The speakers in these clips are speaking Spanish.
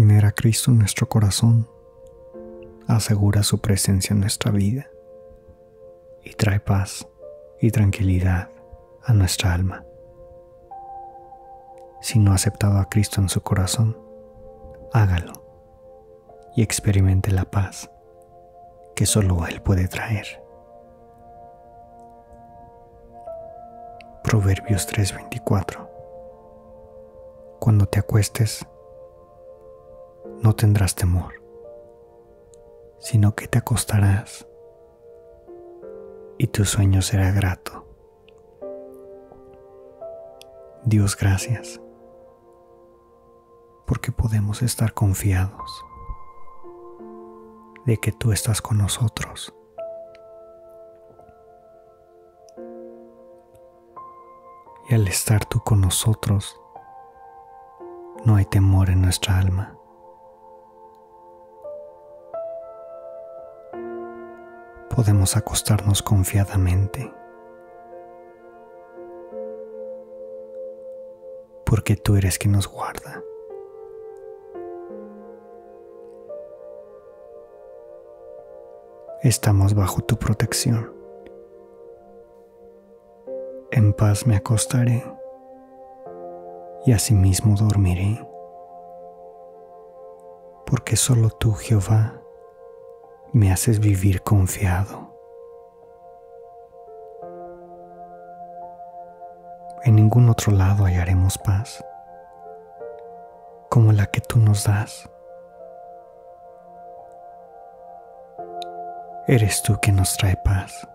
tener a Cristo en nuestro corazón asegura su presencia en nuestra vida y trae paz y tranquilidad a nuestra alma. Si no ha aceptado a Cristo en su corazón, hágalo y experimente la paz que solo Él puede traer. Proverbios 3:24 Cuando te acuestes, no tendrás temor, sino que te acostarás y tu sueño será grato. Dios gracias, porque podemos estar confiados de que tú estás con nosotros. Y al estar tú con nosotros, no hay temor en nuestra alma. Podemos acostarnos confiadamente, porque tú eres quien nos guarda. Estamos bajo tu protección. En paz me acostaré y asimismo dormiré, porque solo tú, Jehová, me haces vivir confiado. En ningún otro lado hallaremos paz como la que tú nos das. Eres tú quien nos trae paz.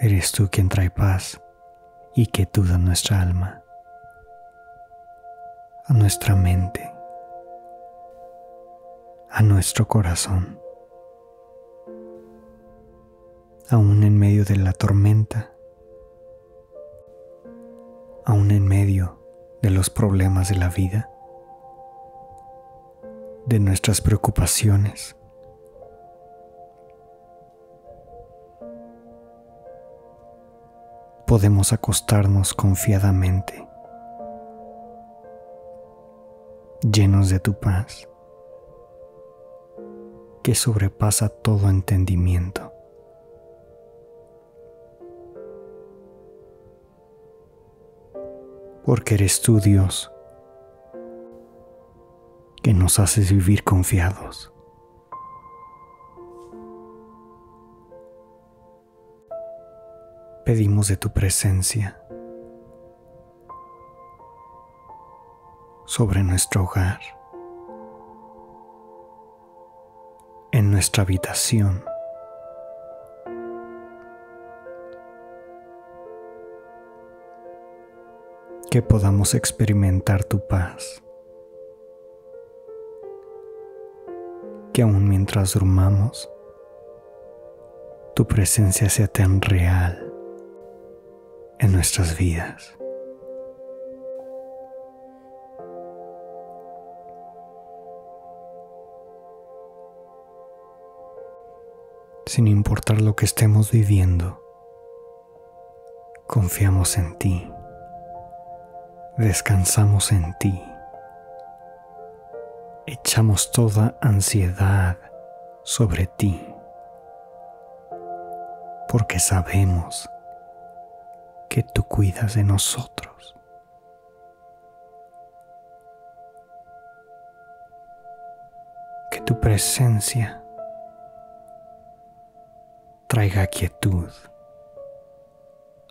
Eres tú quien trae paz y quietud a nuestra alma, a nuestra mente a nuestro corazón. Aún en medio de la tormenta, aún en medio de los problemas de la vida, de nuestras preocupaciones. Podemos acostarnos confiadamente, llenos de tu paz que sobrepasa todo entendimiento. Porque eres tú, Dios, que nos haces vivir confiados. Pedimos de tu presencia sobre nuestro hogar. En nuestra habitación. Que podamos experimentar tu paz. Que aun mientras durmamos, tu presencia sea tan real en nuestras vidas. Sin importar lo que estemos viviendo. Confiamos en ti, descansamos en ti, echamos toda ansiedad sobre ti, porque sabemos que tú cuidas de nosotros. Que tu presencia traiga quietud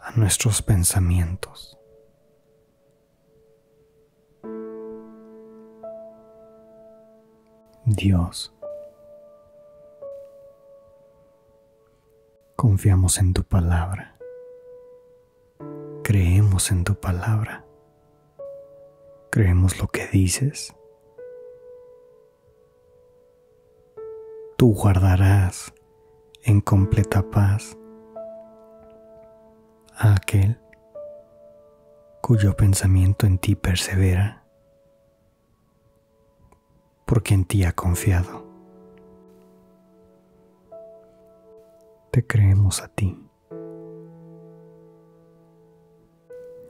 a nuestros pensamientos. Dios, confiamos en tu palabra, creemos en tu palabra, creemos lo que dices. Tú guardarás en completa paz a aquel cuyo pensamiento en ti persevera, porque en ti ha confiado. Te creemos a ti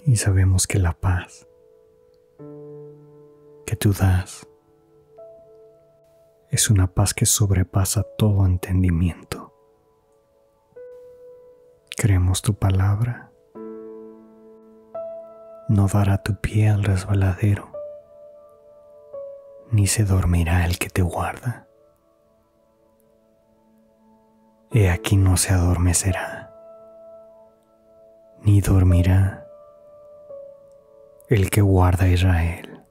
y sabemos que la paz que tú das es una paz que sobrepasa todo entendimiento. Creemos tu palabra. No dará tu pie al resbaladero, ni se dormirá el que te guarda. He aquí no se adormecerá, ni dormirá el que guarda Israel.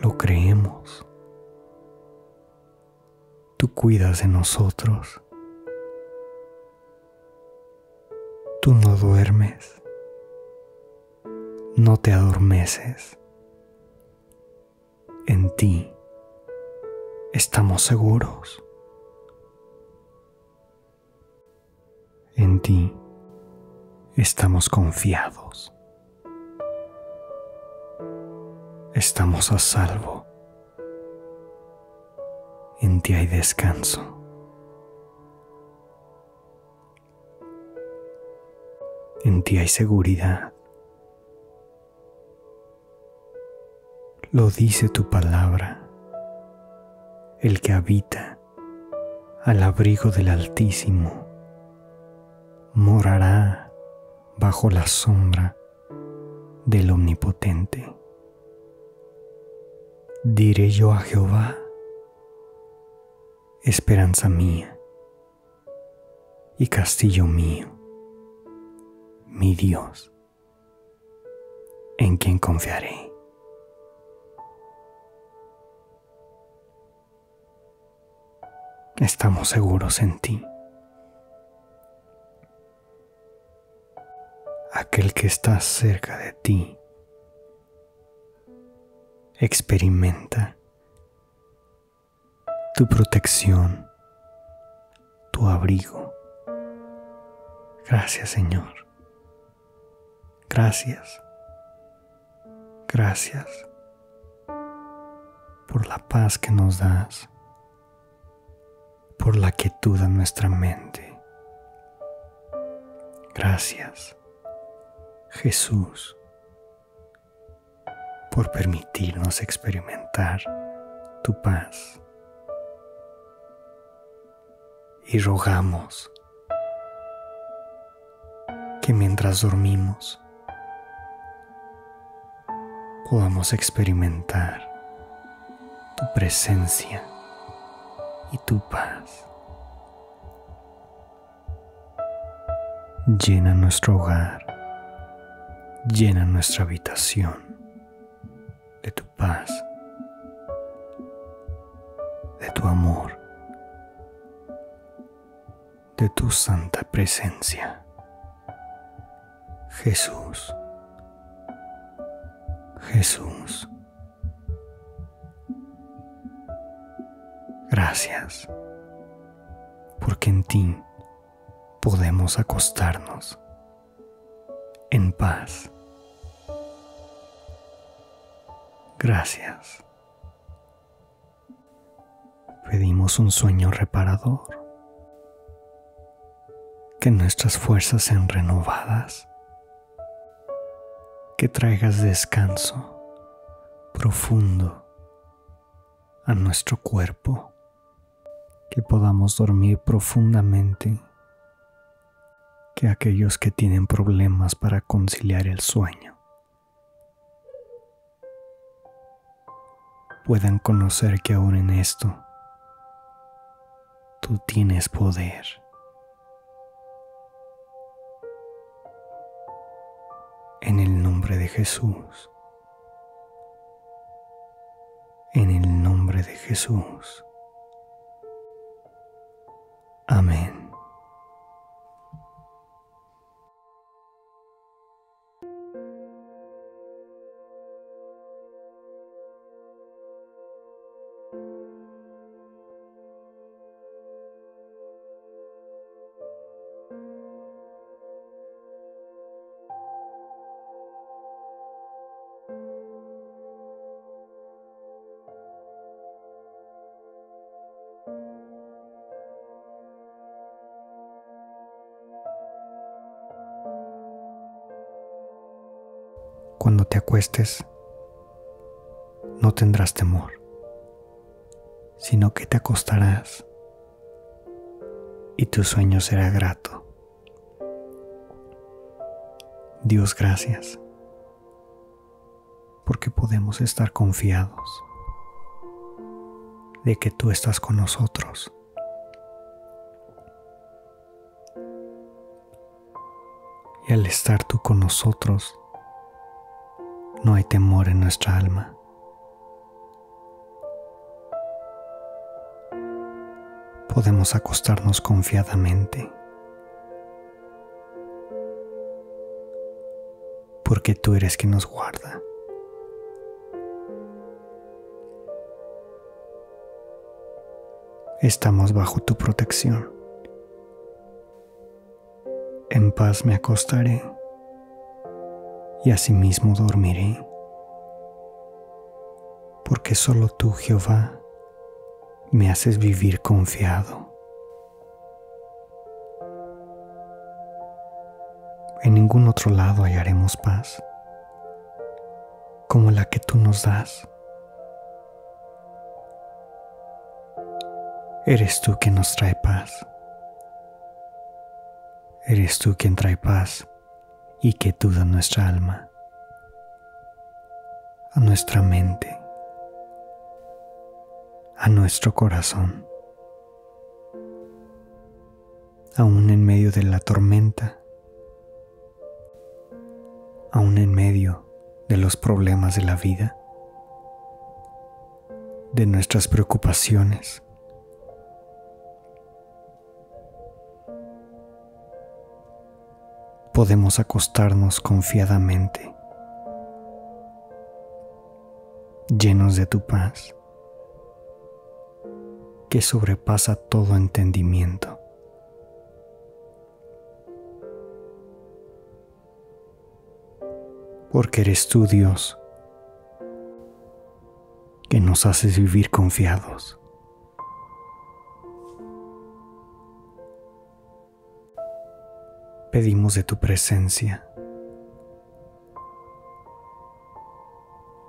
Lo creemos. Tú cuidas de nosotros. Tú no duermes. No te adormeces. En ti estamos seguros. En ti estamos confiados. estamos a salvo. En ti hay descanso. En ti hay seguridad. Lo dice tu palabra, el que habita al abrigo del Altísimo morará bajo la sombra del Omnipotente diré yo a Jehová, esperanza mía y castillo mío, mi Dios, en quien confiaré. Estamos seguros en ti. Aquel que está cerca de ti experimenta tu protección, tu abrigo. Gracias Señor. Gracias. Gracias por la paz que nos das, por la quietud de nuestra mente. Gracias, Jesús por permitirnos experimentar tu paz. Y rogamos que mientras dormimos podamos experimentar tu presencia y tu paz. Llena nuestro hogar, llena nuestra habitación de tu paz, de tu amor, de tu santa presencia. Jesús, Jesús. Gracias, porque en ti podemos acostarnos en paz. Gracias. Pedimos un sueño reparador, que nuestras fuerzas sean renovadas, que traigas descanso profundo a nuestro cuerpo, que podamos dormir profundamente, que aquellos que tienen problemas para conciliar el sueño puedan conocer que aún en esto tú tienes poder. En el nombre de Jesús. En el nombre de Jesús. Amén. Cuando te acuestes, no tendrás temor, sino que te acostarás y tu sueño será grato. Dios gracias, porque podemos estar confiados de que tú estás con nosotros. Y al estar tú con nosotros, no hay temor en nuestra alma. Podemos acostarnos confiadamente, porque tú eres quien nos guarda. Estamos bajo tu protección. En paz me acostaré y asimismo dormiré, porque solo tú, Jehová, me haces vivir confiado. En ningún otro lado hallaremos paz como la que tú nos das. Eres tú quien nos trae paz. Eres tú quien trae paz y quietud a nuestra alma, a nuestra mente, a nuestro corazón. Aún en medio de la tormenta, aún en medio de los problemas de la vida, de nuestras preocupaciones, podemos acostarnos confiadamente, llenos de tu paz, que sobrepasa todo entendimiento. Porque eres tú, Dios, que nos haces vivir confiados. Pedimos de tu presencia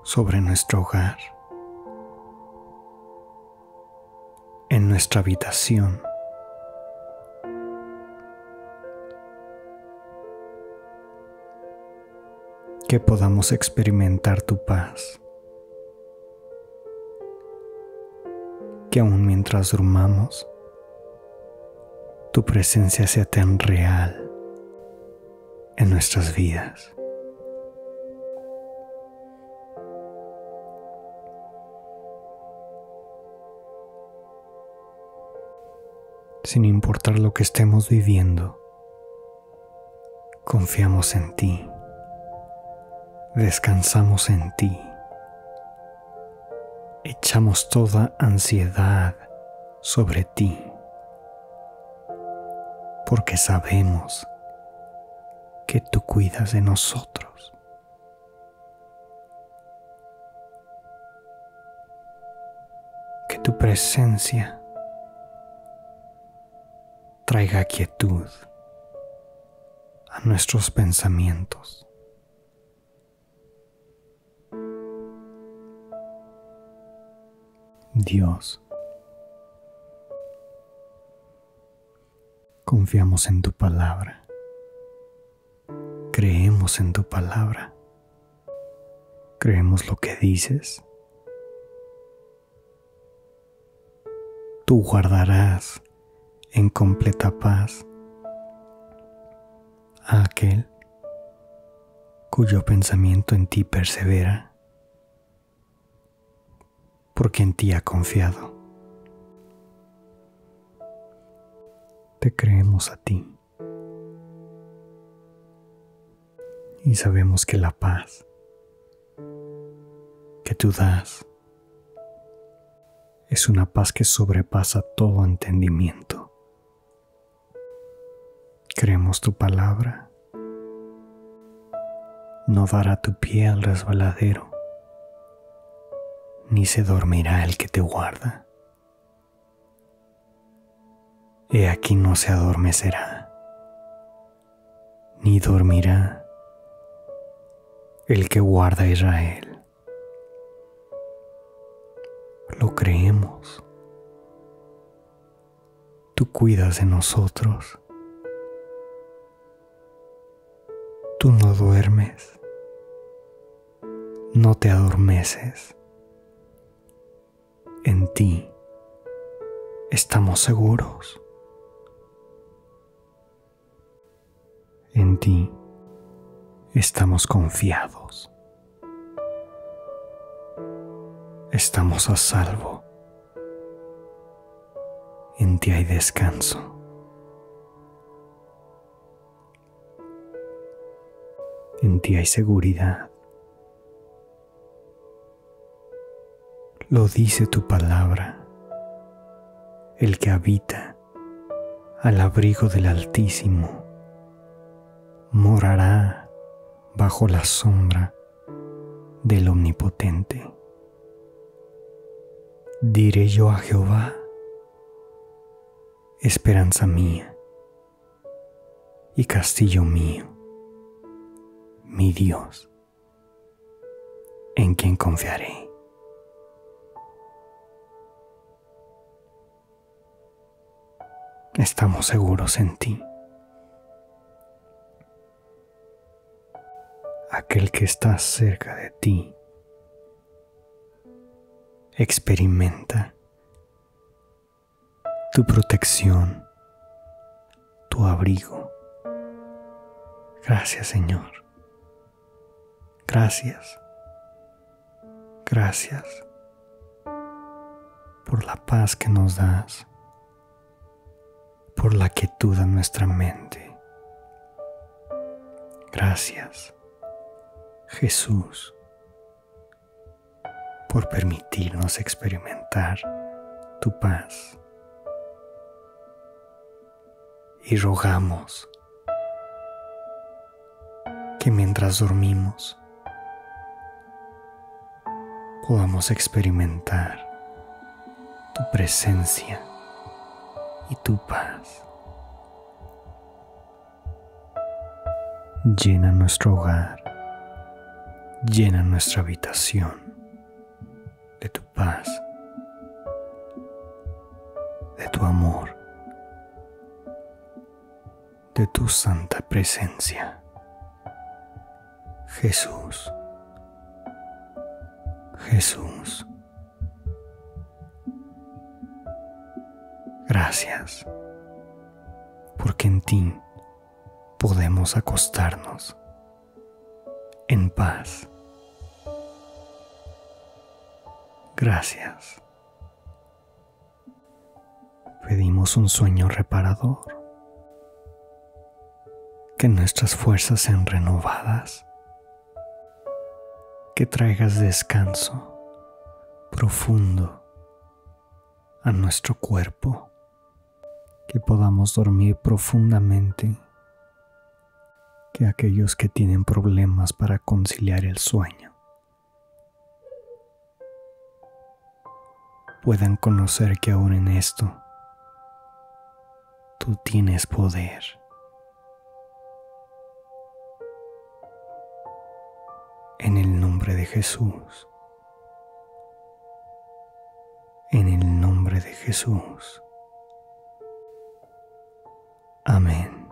sobre nuestro hogar, en nuestra habitación. Que podamos experimentar tu paz. Que aun mientras durmamos, tu presencia sea tan real en nuestras vidas. Sin importar lo que estemos viviendo, confiamos en ti, descansamos en ti, echamos toda ansiedad sobre ti, porque sabemos que tú cuidas de nosotros. Que tu presencia traiga quietud a nuestros pensamientos. Dios, confiamos en tu palabra creemos en tu palabra, creemos lo que dices. Tú guardarás en completa paz a aquel cuyo pensamiento en ti persevera, porque en ti ha confiado. Te creemos a ti. Y sabemos que la paz que tú das es una paz que sobrepasa todo entendimiento. Creemos tu palabra. No dará tu pie al resbaladero, ni se dormirá el que te guarda. He aquí no se adormecerá, ni dormirá el que guarda Israel. Lo creemos. Tú cuidas de nosotros. Tú no duermes. No te adormeces. En ti estamos seguros. En ti estamos confiados. Estamos a salvo. En ti hay descanso. En ti hay seguridad. Lo dice tu palabra, el que habita al abrigo del Altísimo morará bajo la sombra del Omnipotente. Diré yo a Jehová, esperanza mía y castillo mío, mi Dios, en quien confiaré. Estamos seguros en ti. Aquel que está cerca de ti experimenta tu protección, tu abrigo. Gracias Señor. Gracias. Gracias por la paz que nos das, por la quietud en nuestra mente. Gracias Jesús, por permitirnos experimentar tu paz. Y rogamos que mientras dormimos podamos experimentar tu presencia y tu paz. Llena nuestro hogar llena nuestra habitación de tu paz, de tu amor, de tu santa presencia. Jesús, Jesús. Gracias, porque en ti podemos acostarnos en paz. Gracias. Pedimos un sueño reparador, que nuestras fuerzas sean renovadas, que traigas descanso profundo a nuestro cuerpo, que podamos dormir profundamente, que aquellos que tienen problemas para conciliar el sueño puedan conocer que aún en esto tú tienes poder. En el nombre de Jesús. En el nombre de Jesús. Amén.